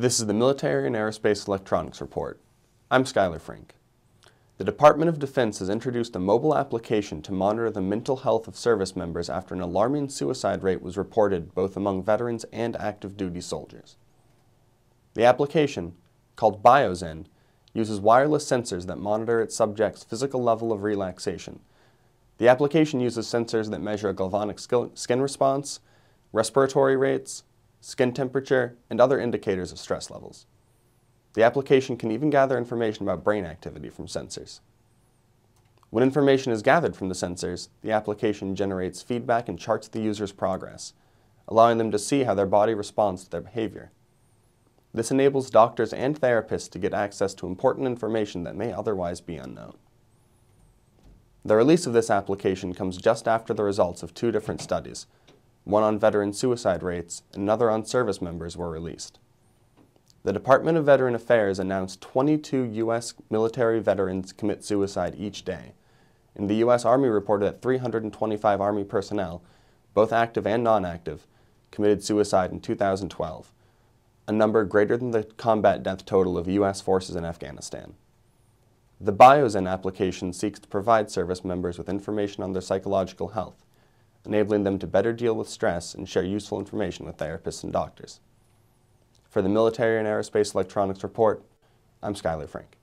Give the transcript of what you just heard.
This is the Military and Aerospace Electronics Report. I'm Skyler Frink. The Department of Defense has introduced a mobile application to monitor the mental health of service members after an alarming suicide rate was reported both among veterans and active duty soldiers. The application, called BioZen, uses wireless sensors that monitor its subject's physical level of relaxation. The application uses sensors that measure galvanic skin response, respiratory rates, skin temperature, and other indicators of stress levels. The application can even gather information about brain activity from sensors. When information is gathered from the sensors, the application generates feedback and charts the user's progress, allowing them to see how their body responds to their behavior. This enables doctors and therapists to get access to important information that may otherwise be unknown. The release of this application comes just after the results of two different studies, one on veteran suicide rates, and another on service members were released. The Department of Veteran Affairs announced 22 U.S. military veterans commit suicide each day, and the U.S. Army reported that 325 Army personnel, both active and non-active, committed suicide in 2012, a number greater than the combat death total of U.S. forces in Afghanistan. The BioZen application seeks to provide service members with information on their psychological health, enabling them to better deal with stress and share useful information with therapists and doctors. For the Military and Aerospace Electronics Report, I'm Skyler Frink.